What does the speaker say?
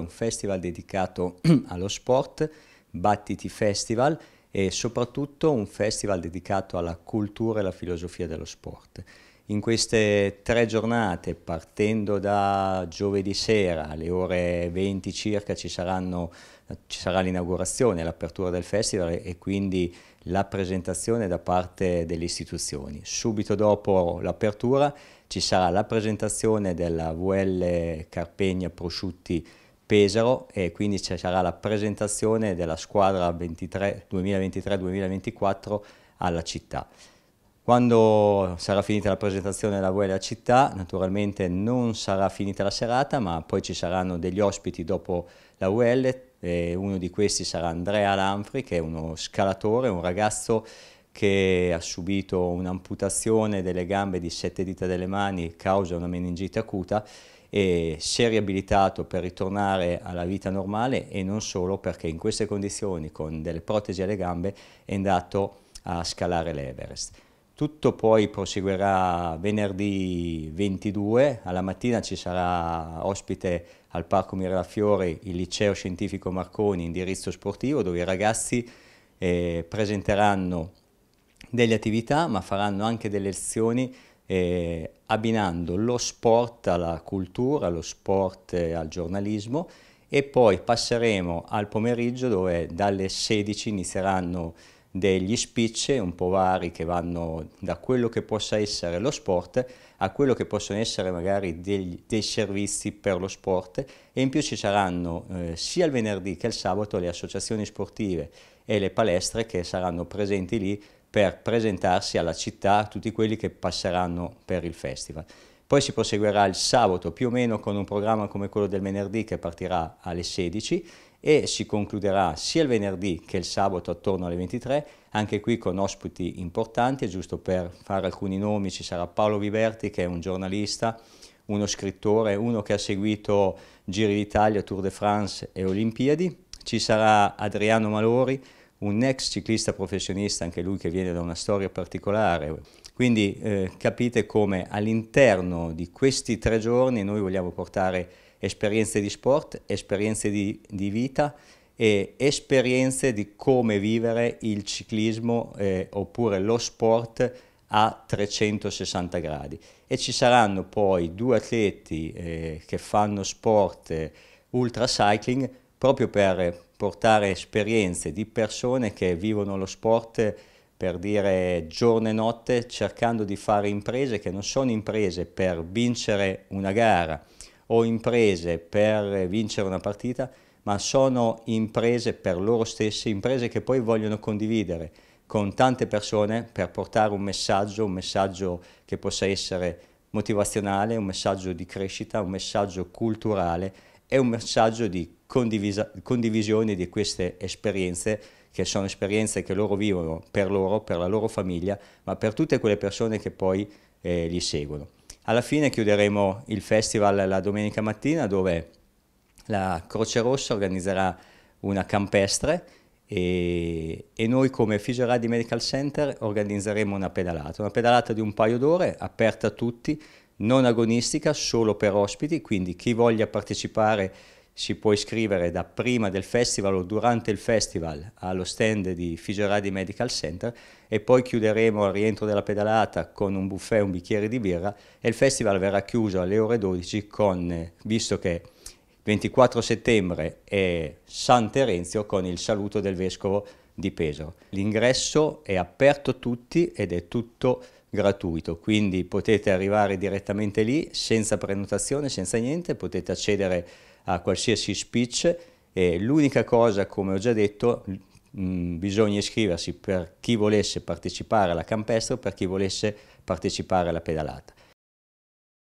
un festival dedicato allo sport, Battiti Festival e soprattutto un festival dedicato alla cultura e alla filosofia dello sport. In queste tre giornate, partendo da giovedì sera alle ore 20 circa, ci, saranno, ci sarà l'inaugurazione, l'apertura del festival e quindi la presentazione da parte delle istituzioni. Subito dopo l'apertura ci sarà la presentazione della VL Carpegna Prosciutti Pesaro e quindi ci sarà la presentazione della squadra 2023-2024 alla città. Quando sarà finita la presentazione della VL alla città, naturalmente non sarà finita la serata, ma poi ci saranno degli ospiti dopo la VL, uno di questi sarà Andrea Lanfri, che è uno scalatore, un ragazzo che ha subito un'amputazione delle gambe di sette dita delle mani causa una meningite acuta e si è riabilitato per ritornare alla vita normale e non solo perché in queste condizioni con delle protesi alle gambe è andato a scalare l'Everest. Tutto poi proseguirà venerdì 22, alla mattina ci sarà ospite al Parco Mirafiori il Liceo Scientifico Marconi indirizzo sportivo dove i ragazzi eh, presenteranno delle attività ma faranno anche delle lezioni eh, abbinando lo sport alla cultura, lo sport al giornalismo e poi passeremo al pomeriggio dove dalle 16 inizieranno degli speech un po' vari che vanno da quello che possa essere lo sport a quello che possono essere magari dei, dei servizi per lo sport. E in più ci saranno eh, sia il venerdì che il sabato le associazioni sportive e le palestre che saranno presenti lì per presentarsi alla città tutti quelli che passeranno per il festival. Poi si proseguirà il sabato più o meno con un programma come quello del venerdì che partirà alle 16 e si concluderà sia il venerdì che il sabato attorno alle 23, anche qui con ospiti importanti, giusto per fare alcuni nomi ci sarà Paolo Viverti che è un giornalista, uno scrittore, uno che ha seguito Giri d'Italia, Tour de France e Olimpiadi, ci sarà Adriano Malori, un ex ciclista professionista, anche lui che viene da una storia particolare. Quindi eh, capite come all'interno di questi tre giorni noi vogliamo portare esperienze di sport, esperienze di, di vita e esperienze di come vivere il ciclismo eh, oppure lo sport a 360 gradi. E ci saranno poi due atleti eh, che fanno sport eh, ultra cycling proprio per portare esperienze di persone che vivono lo sport per dire giorno e notte cercando di fare imprese che non sono imprese per vincere una gara o imprese per vincere una partita, ma sono imprese per loro stesse, imprese che poi vogliono condividere con tante persone per portare un messaggio, un messaggio che possa essere motivazionale, un messaggio di crescita, un messaggio culturale e un messaggio di condivisione di queste esperienze che sono esperienze che loro vivono per loro, per la loro famiglia, ma per tutte quelle persone che poi eh, li seguono. Alla fine chiuderemo il festival la domenica mattina dove la Croce Rossa organizzerà una campestre e, e noi come Fisioradi Medical Center organizzeremo una pedalata, una pedalata di un paio d'ore aperta a tutti, non agonistica, solo per ospiti, quindi chi voglia partecipare si può iscrivere da prima del festival o durante il festival allo stand di Fisioradi Medical Center e poi chiuderemo al rientro della pedalata con un buffet e un bicchiere di birra e il festival verrà chiuso alle ore 12 con, visto che 24 settembre è San Terenzio con il saluto del vescovo di Pesaro. L'ingresso è aperto a tutti ed è tutto gratuito, quindi potete arrivare direttamente lì senza prenotazione, senza niente, potete accedere a qualsiasi speech e l'unica cosa, come ho già detto, mh, mm, bisogna iscriversi per chi volesse partecipare alla campestre o per chi volesse partecipare alla pedalata.